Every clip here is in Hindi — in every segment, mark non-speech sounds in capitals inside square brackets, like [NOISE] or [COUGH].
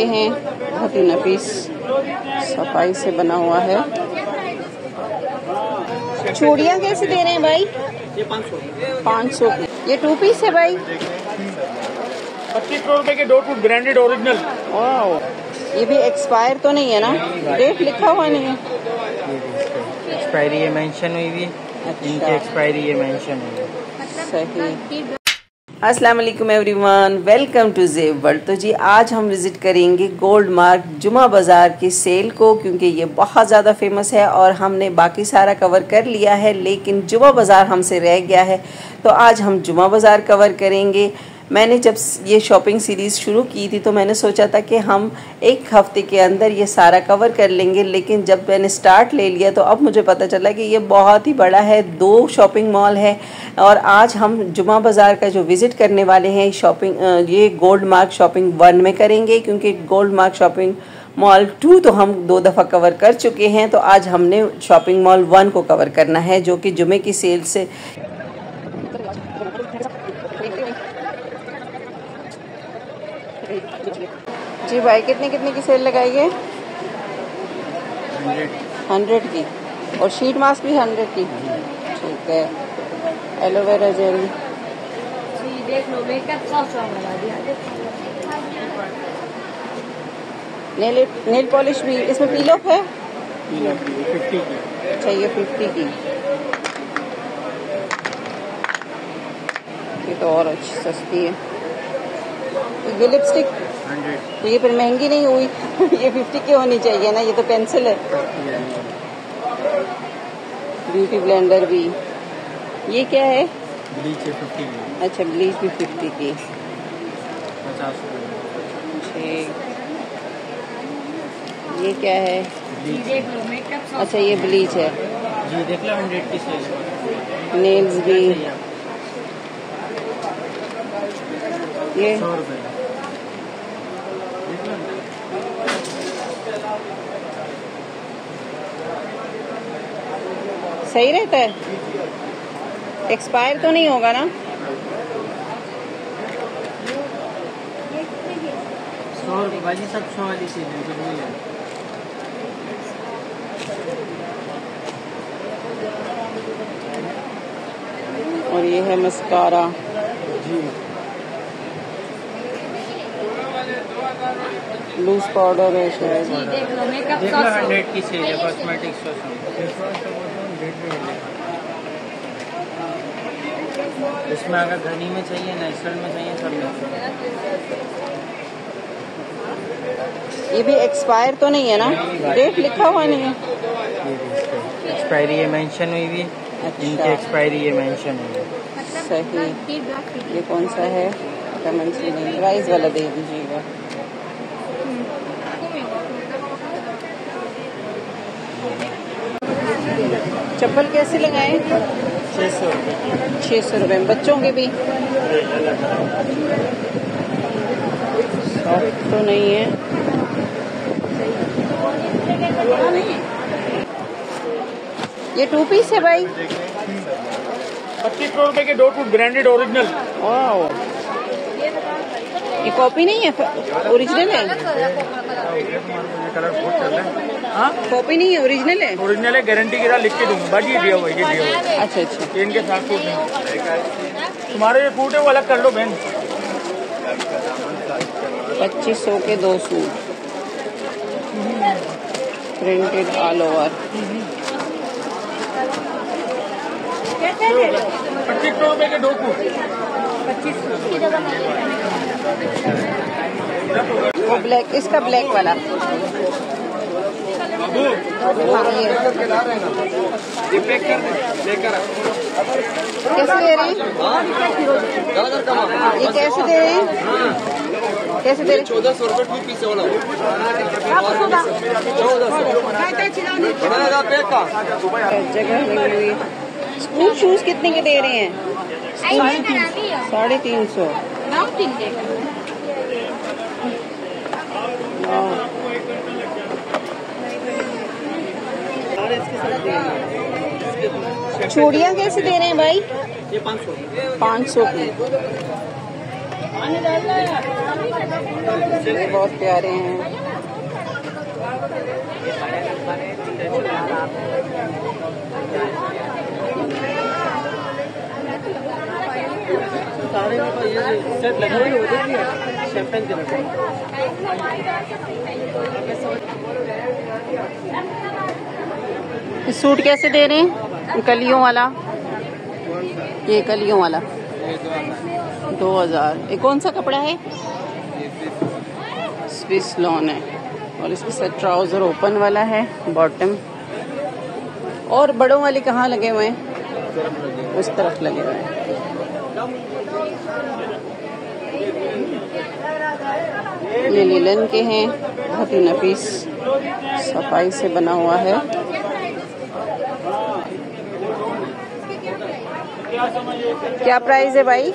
के हैं। बहुत ही नफीस सफ़ाई से बना हुआ है। चूड़ियाँ कैसे दे रहे हैं भाई? पाँच सौ। पाँच सौ की ये टू पीस है भाई। पच्चीस सौ रुपए के दो टूट ब्रांडेड ओरिजिनल ये भी एक्सपायर तो नहीं है ना? डेट लिखा हुआ नहीं है। एक्सपायरी ये मेंशन हुई हुई है इनकी अच्छा एक्सपायरी ये मेंशन हुई है। सही। अस्सलाम वालेकुम everyone, welcome to Zeb World. तो जी, आज हम विज़िट करेंगे गोल्ड मार्क जुमा बाज़ार की सेल को, क्योंकि ये बहुत ज़्यादा फ़ेमस है और हमने बाकी सारा कवर कर लिया है, लेकिन जुमा बाज़ार हमसे रह गया है। तो आज हम जुमा बाज़ार कवर करेंगे। मैंने जब ये शॉपिंग सीरीज़ शुरू की थी तो मैंने सोचा था कि हम एक हफ़्ते के अंदर ये सारा कवर कर लेंगे, लेकिन जब मैंने स्टार्ट ले लिया तो अब मुझे पता चला कि ये बहुत ही बड़ा है, दो शॉपिंग मॉल है, और आज हम जुमा बाज़ार का जो विज़िट करने वाले हैं शॉपिंग ये गोल्ड मार्क शॉपिंग वन में करेंगे, क्योंकि Gold Mark shopping mall two तो हम दो दफ़ा कवर कर चुके हैं तो आज हमने शॉपिंग मॉल वन को कवर करना है, जो कि जुमे की सेल से जी भाई कितने कितने की सेल लगाई है? हंड्रेड। की। और शीट मास्क भी हंड्रेड की? ठीक है। एलोवेरा जेल देख लो मेकअप सौ सौ लगा दिया नेल नेल पॉलिश भी इसमें पील है? फिफ्टी की। अच्छा ये फिफ्टी की। ये तो और अच्छी सस्ती है। तो ये लिपस्टिक तो ये फिर महँगी नहीं हुई। [LAUGHS] ये फिफ्टी की होनी चाहिए ना ये तो पेंसिल है। ब्यूटी ब्लेंडर भी। ये क्या है? ब्लीच है फिफ्टी की। अच्छा ब्लीच भी फिफ्टी की। पचास ये क्या है? अच्छा ये ब्लीच है। जी देख लो हंड्रेड की सेल नेल्स भी। ये सौ रुपये सही रहता है? एक्सपायर तो नहीं होगा ना? सब सौ वाली है है। और ये है मस्कारा जी। लूज पाउडर है शायद। देख लो मेकअप की सेल है कॉस्मेटिक्स इसमें अगर घनी में चाहिए नेचुरल में चाहिए सब में ये भी एक्सपायर तो नहीं है ना? डेट लिखा हुआ नहीं है। एक्सपायरी ये मेंशन हुई हुई है इनकी अच्छा एक्सपायरी ये मेंशन हुई है सही। ये कौन सा है? कमेंट्स में नहीं। प्राइस वाला दे दीजिएगा। चप्पल कैसे लगाए? छः सौ रुपये छः सौ रुपये बच्चों के भी। सॉफ्ट तो नहीं है। ये टू पीस है भाई। पच्चीस सौ रुपए के दो टूट ब्रांडेड ओरिजिनल वाह ये कॉपी नहीं है? ओरिजिनल है? रहा है? कॉपी नहीं है? ओरिजिनल है? ओरिजिनल है गारंटी के साथ लिख के दूँगा। बाजी ये दिया हुआ है, ये दिया हुआ अच्छा अच्छा। ये इनके साथ सूट नहीं तुम्हारे जो सूट है वो अलग कर लो बहन पच्चीस सौ के दो सूट प्रिंटेड ऑल ओवर पच्चीस सौ रुपए के दो सूट वो ब्लैक इसका ब्लैक वाला। हाँ, ये। ये पैक कर दे लेकर कैसे दे रहे? हैं ये कैसे दे रहे? हैं। कैसे दे रहे? चौदह सौ रुपये टू पीस वाला। जगह लगी हुई। स्कूल शूज़ कितने के दे रहे हैं? साढ़े तीन सौ। वाह। चूड़ियाँ कैसे दे रहे हैं भाई ये पाँच सौ पाँच सौ की बहुत प्यारे हैं सारे रखे ये सूट कैसे दे रहे हैं? कलियों वाला? ये कलियों वाला। दो हज़ार। ये कौन सा कपड़ा है? स्विस लॉन है। और इसके साथ ट्राउज़र ओपन वाला है, बॉटम। और बड़ों वाले कहाँ लगे हुए हैं? उस तरफ़ लगे हुए हैं। ये लीलन के हैं बहुत ही नफीस सफ़ाई से बना हुआ है। क्या प्राइस है भाई?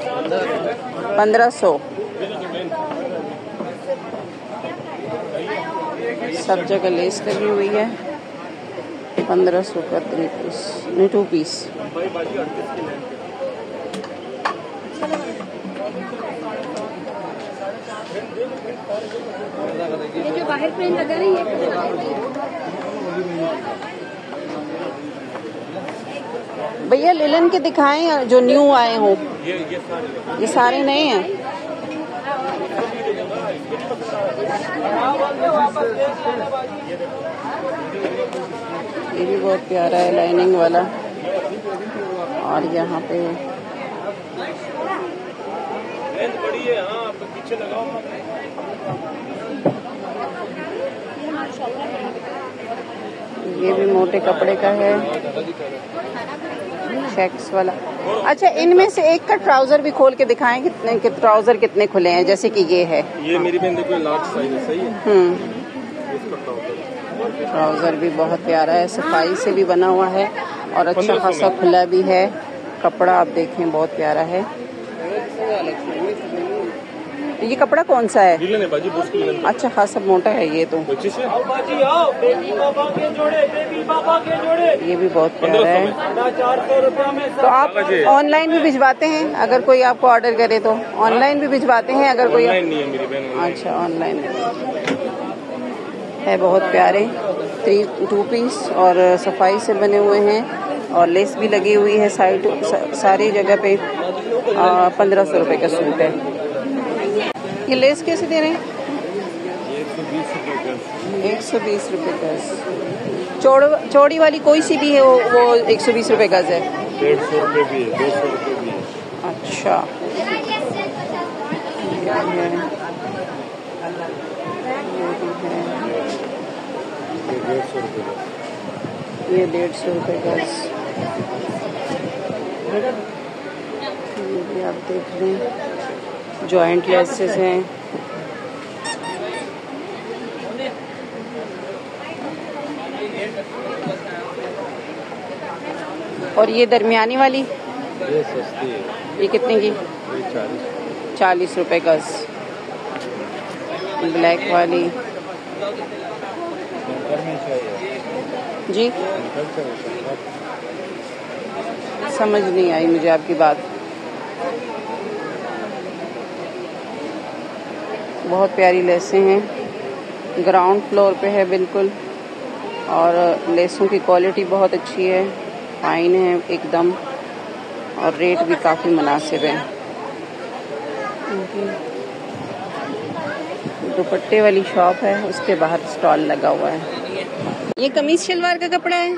पंद्रह सौ। सब जगह लेस लगी हुई है। पंद्रह सौ का थ्री पीस नहीं टू पीस ये जो बाहर प्रिंट लगा रही है भैया लिलन के दिखाएँ, जो न्यू आए हों। ये सारे नए हैं। ये भी बहुत प्यारा है लाइनिंग वाला। और यहाँ पे ये भी मोटे कपड़े का है। चेक्स वाला। अच्छा इनमें से एक का ट्राउज़र भी खोल के दिखाएँ कितने कि ट्राउज़र कितने खुले हैं जैसे कि ये है। ये मेरी बहन देखो लार्ज साइज़ है सही है? हम्म। ट्राउज़र। ट्राउज़र भी बहुत प्यारा है सफ़ाई से भी बना हुआ है और अच्छा खासा खुला भी है। कपड़ा आप देखें बहुत प्यारा है। ये कपड़ा कौन सा है? है अच्छा खासा मोटा है ये तो। पच्चीस है। बाजी आओ। बेबी पापा के जोड़े बेबी पापा के जोड़े। ये भी बहुत प्यारा है। तो आप ऑनलाइन भी भिजवाते हैं अगर कोई आपको ऑर्डर करे तो? ऑनलाइन भी भिजवाते हैं अगर कोई ऑनलाइन नहीं है मेरी बहन अच्छा ऑनलाइन है। बहुत प्यारे। थ्री टू पीस और सफ़ाई से बने हुए हैं और लेस भी लगी हुई है साइड सारी जगह पे। पंद्रह सौ रुपये का सूट है। ये लेस कैसे दे रहे हैं? एक सौ बीस रुपये गज। चौड़ चौड़ी वाली कोई सी भी है वो वो एक सौ बीस रुपये गज है। डेढ़ सौ रुपये भी है दो सौ रुपये भी है। अच्छा। ये डेढ़ सौ रुपये गज। ये भी आप देख लें। जॉइंट लेसेस हैं। और ये दरमियानी वाली? ये सस्ती है। ये कितने की? चालीस। रुपए गज ब्लैक वाली। जी। समझ नहीं आई मुझे आपकी बात। बहुत प्यारी लेसें हैं। ग्राउंड फ्लोर पे है बिल्कुल। और लेसों की क्वालिटी बहुत अच्छी है। फाइन है एकदम। और रेट भी काफ़ी मुनासिब है। दुपट्टे वाली शॉप है उसके बाहर स्टॉल लगा हुआ है। ये कमीज शलवार का कपड़ा है?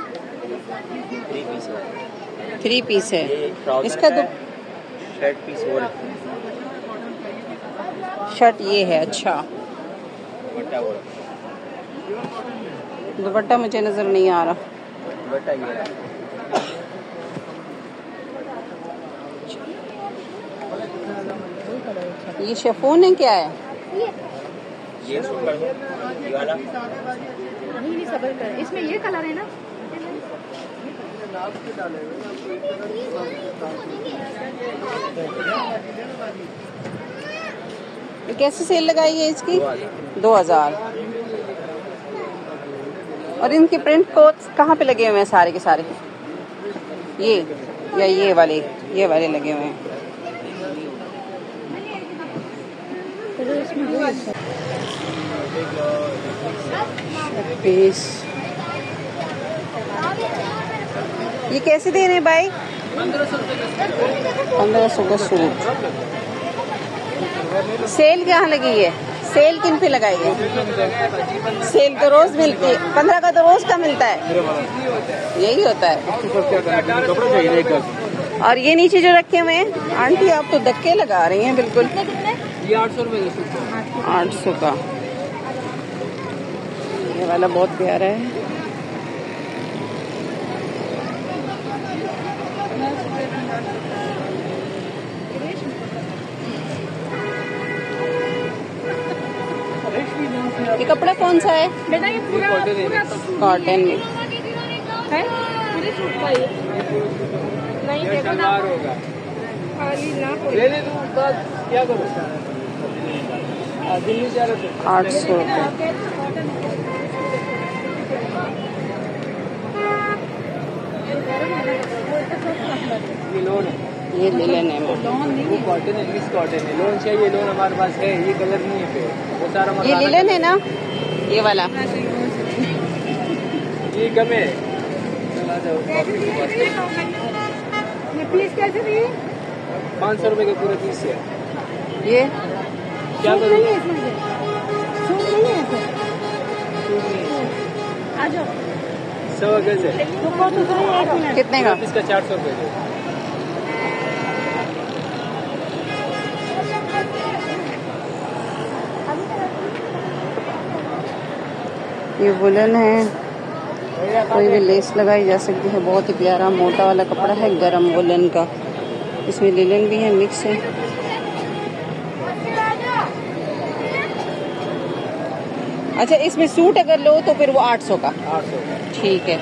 थ्री पीस है। इसका दु... शर्ट पीस हो। शर्ट ये है अच्छा। दुपट्टा मुझे नज़र नहीं आ रहा। ये ये शेफोन है क्या? है ये सुपर है ये वाला। नहीं नहीं सबर कर। इसमें ये कलर है ना? ये कैसे सेल लगाई है इसकी? दो हज़ार। और इनके प्रिंट कोट्स कहाँ पे लगे हुए हैं सारे के सारे? ये, या ये वाले ये वाले लगे हुए हैं। ये कैसे दे रहे हैं भाई? पंद्रह सौ का सूट। सेल कहाँ लगी है? सेल किन पे लगाई है? सेल तो रोज मिलती है पंद्रह का तो रोज का मिलता है। यही होता है। और ये नीचे जो रखे हुए हैं, आंटी आप तो धक्के लगा रही हैं बिल्कुल। ये आठ सौ है आठ सौ का। ये वाला बहुत प्यारा है। कपड़ा कौन सा है? बेटा ये पूरा पूरा तो कॉटन में है। पूरे सूट का ये नहीं देखो ना। खाली ना ले ले तू बस क्या करो? हाँ, दिल्ली जा रहे थे आठ सौ रुपये ये लोन है। ये ले लेने में वो कॉटन है मिक्स कॉटन है। लोन चाहिए लोन हमारे पास है ये कलर नहीं है पे वो सारा ये लिलन है। ना ये वाला। ये कम है। ये पीस कैसे दिए? पाँच सौ रुपए के पूरे पीस है। ये? क्या करूँ? नहीं है इसमें से। सूट नहीं है आ जाओ। सौ कैसे रुको तो सही एक मिनट? कितने का? इसका चार सौ रुपये ये वुलन है। कोई भी लेस लगाई जा सकती है। बहुत ही प्यारा मोटा वाला कपड़ा है गरम वुलन का। इसमें लिलन भी है मिक्स है। अच्छा इसमें सूट अगर लो तो फिर वो आठ सौ का। आठ सौ का ठीक है।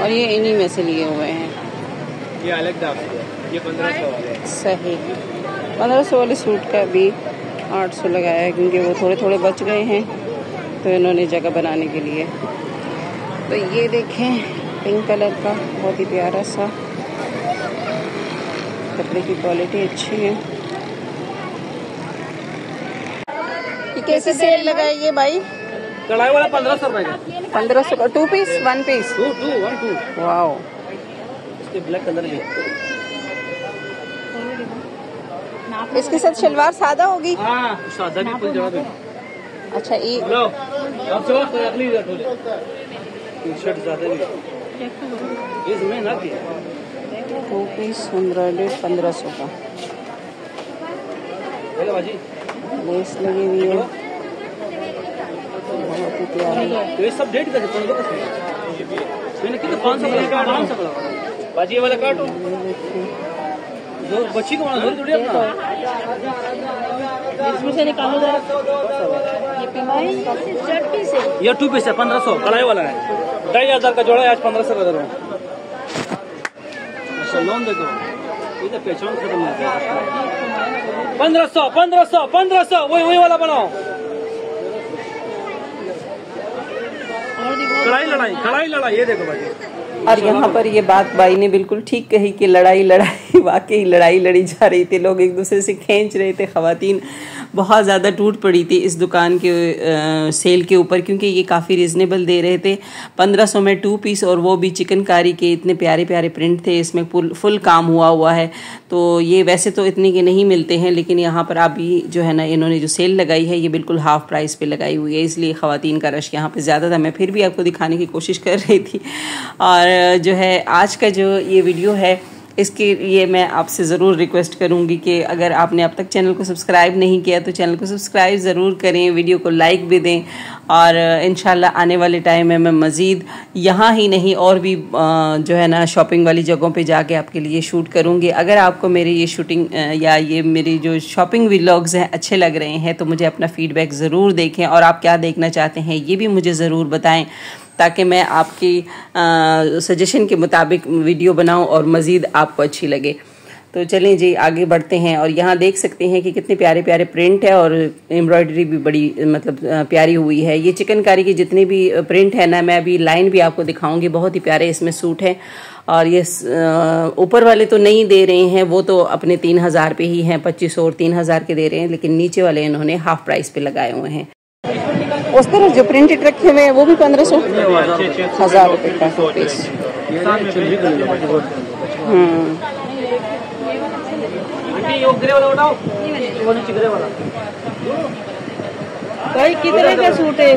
और ये इन्हीं में से लिए हुए हैं। ये अलग दाम है। ये पंद्रह सौ वाले सही। पंद्रह सौ वाले सूट का भी आठ सौ लगाया है क्योंकि वो थोड़े थोड़े बच गए हैं। तो इन्होंने जगह बनाने के लिए। तो ये देखें पिंक कलर का बहुत ही प्यारा सा। कपड़े की क्वालिटी अच्छी है। ये कैसे सेल लगाएँगे भाई? कढ़ाई वाला पंद्रह सौ रुपए का। पंद्रह सौ का two piece one piece two two one two wow इसके ब्लैक कलर है इसके साथ शलवार सादा होगी? हाँ सादा भी फुल जवाब अच्छा ये तो इसमें ना टू पीस एम्ब्रॉयडर्ड पंद्रह सौ का। हेलो बाजी लेस लगी हुई है। बहुत ही प्यारी। तो ये सब डेट कैसे पंद्रह का मैंने कितना पाँच सौ का पाँच सौ का बाजी ये वाला काटो बच्ची को अपना। इसमें से निकालो पीस ये टू पीस है, पंद्रह सौ। कढ़ाई वाला है। ढाई हज़ार का जोड़ा है, आज पंद्रह सौ का अच्छा लोन दे ये तो पंद्रह सौ पंद्रह सौ पंद्रह सौ। वही वही वाला बनाओ। कढ़ाई लड़ाई कढ़ाई लड़ाई, ये देखो भाई। और यहाँ पर ये बात बाई ने बिल्कुल ठीक कही कि लड़ाई लड़ाई [LAUGHS] वाकई लड़ाई लड़ी जा रही थी। लोग एक दूसरे से खींच रहे थे। खातन बहुत ज़्यादा टूट पड़ी थी इस दुकान के आ, सेल के ऊपर क्योंकि ये काफ़ी रिजनेबल दे रहे थे। पंद्रह सौ में टू पीस और वो भी चिकनकारी के इतने प्यारे प्यारे प्रिंट थे। इसमें फुल फुल काम हुआ हुआ है। तो ये वैसे तो इतने के नहीं मिलते हैं लेकिन यहाँ पर अभी जो है ना इन्होंने जो सेल लगाई है ये बिल्कुल हाफ़ प्राइस पे लगाई हुई है। इसलिए खातन का रश यहाँ पर ज़्यादा था। मैं फिर भी आपको दिखाने की कोशिश कर रही थी। और जो है, आज का जो ये वीडियो है, इसके लिए मैं आपसे ज़रूर रिक्वेस्ट करूँगी कि अगर आपने अब तक चैनल को सब्सक्राइब नहीं किया तो चैनल को सब्सक्राइब ज़रूर करें वीडियो को लाइक भी दें और इन आने वाले टाइम में मैं मज़ीद यहाँ ही नहीं, और भी जो है ना शॉपिंग वाली जगहों पे जाके आपके लिए शूट करूँगी। अगर आपको मेरी ये शूटिंग या ये मेरी जो शॉपिंग व्लॉग्स हैं, अच्छे लग रहे हैं तो मुझे अपना फ़ीडबैक ज़रूर देखें। और आप क्या देखना चाहते हैं, ये भी मुझे ज़रूर बताएँ। ताकि मैं आपकी सजेशन के मुताबिक वीडियो बनाऊँ और मज़ीद आपको अच्छी लगे। तो चलें जी, आगे बढ़ते हैं और यहाँ देख सकते हैं कि कितने प्यारे प्यारे प्रिंट है और एम्ब्रॉयडरी भी बड़ी मतलब प्यारी हुई है। ये चिकनकारी के जितने भी प्रिंट है ना, मैं अभी लाइन भी आपको दिखाऊँगी। बहुत ही प्यारे इसमें सूट है। और ये ऊपर वाले तो नहीं दे रहे हैं, वो तो अपने तीन हज़ार पे ही हैं, पच्चीस और तीन हज़ार के दे रहे हैं, लेकिन नीचे वाले इन्होंने हाफ़ प्राइस पे लगाए हुए हैं। उस तरह जो प्रिंटेड रखे हुए हैं वो भी पंद्रह सौ। हज़ार रुपए का पीस हम्म। भाई कितने का सूट है?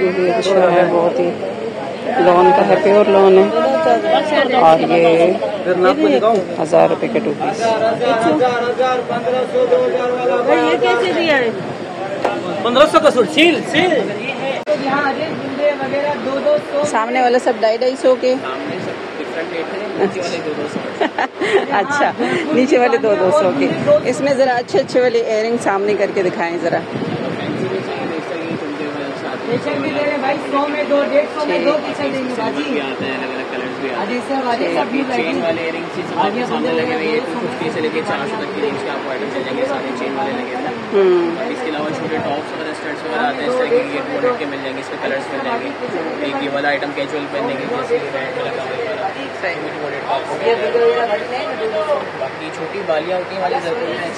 ये भी अच्छा है बहुत ही। लॉन का है प्योर लॉन है। और ये दिखाऊँ हज़ार रुपये के टू पीस है पंद्रह सौ का सूट सील सील। सामने वाला सब ढाई ढाई सौ के। [LAUGHS] अच्छा नीचे वाले दो दो सौ के। इसमें ज़रा अच्छे अच्छे वाले एयरिंग सामने करके दिखाएँ ज़रा। फेशियल भी ले रहे भाई सौ में दो डेढ़ सौ में दो फेशियल देंगे। बाजी आते हैं अलग अलग कलर्स भी आते अजी सर सब चेन वाले इयरिंग्स से आपके सामने लगे हुए फिफ्टी से लेके चार सौ तक की रेंज के आपको आइटम मिल जाएँगे सारे चेन वाले लगे हुए हैं हम्म। इसके अलावा छोटे टॉप्स वगैरह स्टर्ट्स वगैरह आते हैं इस तरह के प्रोडक्ट के मिल जाएँगे इसमें कलर्स मिल जाएँगे। एक ये वाला आइटम कैजुअल पहनने के जैसे रेड कलर का ये वीडियो ये बढ़ते हैं बाकी छोटी बालियाँ होती हैं वाली ज़रूरत है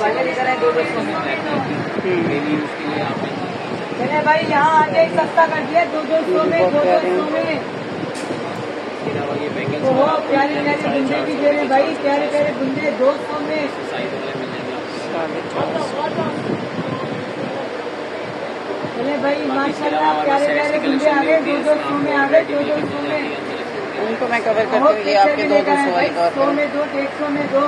डेली यूज़ के लिए आप चले भाई यहाँ आके एक सस्ता कर दिया दो दो सौ में दो दो सौ में। ओहो प्यारे प्यारे गुंडे भी दे रहे भाई प्यारे प्यारे गुंडे दो सौ में। चले भाई माशाल्लाह प्यारे प्यारे आ गए दो दो सौ में आ गए दो दो सौ में। उनको मैं कवर करती आपके दो दो सौ एक सौ में दो डेढ़ सौ में दो।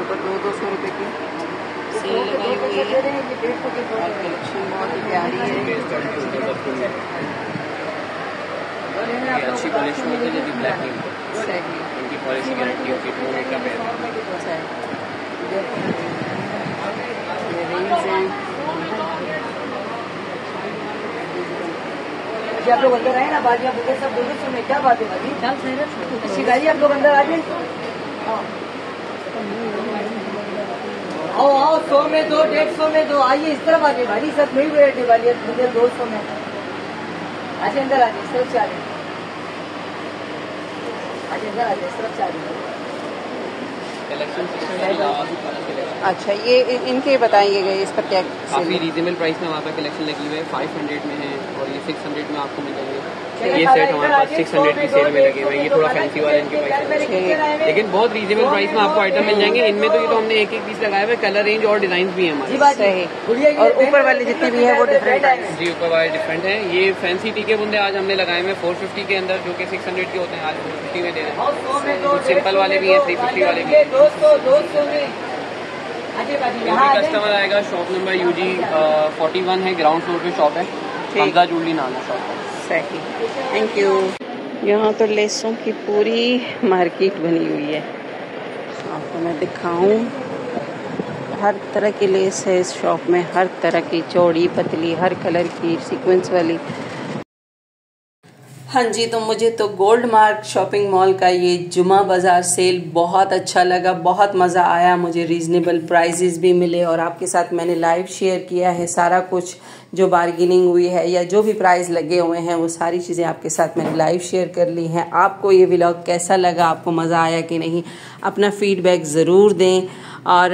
ऊपर दो दो सौ रुपये की। सेल लगाई हुई है। और कलेक्शन बहुत ही प्यारी है। अच्छी पॉलिश होती है ब्लैक इनकी पॉलिश गारंटी होती है पूरे का पैर हैं। जी आप लोग अंदर आए ना बाजी आप सब दो सौ क्या बात है बाजी? चल सही शिकारी आप लोग अंदर आ जाए हाँ। आओ आओ सौ में दो डेढ़ सौ में दो। आइए इस तरफ़ आगे भाई। सब नई वैरायटी वाली है मुझे दो सौ में। आइए अंदर आइए इस तरफ़ से आ अंदर आइए इस तरफ़ से आ काफ़ी कलेक्शन अच्छा ये इनके बताइएगा इस पर क्या काफ़ी रीजनेबल प्राइस में हमारे पास कलेक्शन लगी हुई है। फाइव हंड्रेड में है और ये सिक्स हंड्रेड में आपको मिल जाएँगे चलिए ये सेट हमारे पास सिक्स हंड्रेड की सेल में लगे हुए हैं। ये थोड़ा फैंसी वाले इनके प्राइस? लेकिन बहुत रीजनेबल प्राइस में आपको आइटम मिल जाएँगे। इनमें तो ये तो हमने एक एक पीस लगाए हुए कलर रेंज और डिज़ाइन भी है हमारे और ऊपर वाले जितने भी है वो डिफरेंट जी ऊपर वाले डिफरेंट है। ये फैंसी टीके बुंदे आज हमने लगाए हुए फोर फिफ्टी के अंदर जो कि सिक्स हंड्रेड के होते हैं आज फोर फिफ्टी में दे रहे हैं। कुछ सिंपल वाले भी हैं थ्री फिफ्टी वाले भी हैं। कस्टमर आएगा shop number UG forty one है ग्राउंड फ्लोर पे शॉप है। हमजा जूली नाम है शॉप का। सही थैंक यू यहाँ तो लेसों की पूरी मार्केट बनी हुई है। आपको मैं दिखाऊँ। हर तरह की लेस है इस शॉप में। हर तरह की चौड़ी, पतली, हर कलर की सीक्वेंस वाली। हाँ जी तो मुझे तो गोल्ड मार्क शॉपिंग मॉल का ये जुमा बाज़ार सेल बहुत अच्छा लगा, बहुत मज़ा आया, मुझे रीज़नेबल प्राइजेस भी मिले और आपके साथ मैंने लाइव शेयर किया है, सारा कुछ जो बार्गेनिंग हुई है या जो भी प्राइस लगे हुए हैं, वो सारी चीज़ें आपके साथ मैंने लाइव शेयर कर ली हैं। आपको ये व्लॉग कैसा लगा, आपको मज़ा आया कि नहीं, अपना फीडबैक ज़रूर दें। और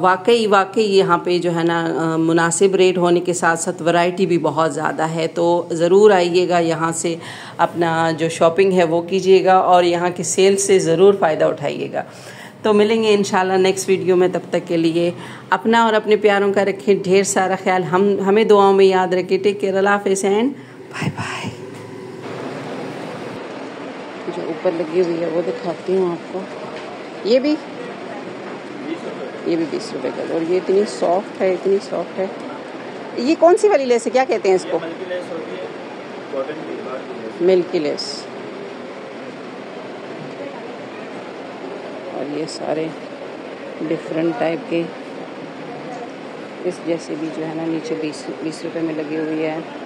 वाकई वाकई यहाँ पे जो है ना मुनासिब रेट होने के साथ साथ वैरायटी भी बहुत ज़्यादा है। तो ज़रूर आइएगा, यहाँ से अपना जो शॉपिंग है वो कीजिएगा और यहाँ की सेल से ज़रूर फ़ायदा उठाइएगा। तो मिलेंगे इन नेक्स्ट वीडियो में, तब तक के लिए अपना और अपने प्यारों का रखें, ढेर सारा ख्याल। हम, हमें दुआओं में याद रखें। टेक केयर, अल्लाह हाफिज़, एंड बाय बाय। जो ऊपर लगी हुई है, वो दिखाती हूँ आपको। ये भी ये भी बीस रुपए का और ये इतनी सॉफ्ट है, इतनी सॉफ्ट है। ये कौन सी वाली लेस है? क्या कहते हैं इसको? Milky lace. और ये सारे डिफरेंट टाइप के। इस जैसे भी जो है ना, नीचे बीस बीस रुपए में लगी हुई है।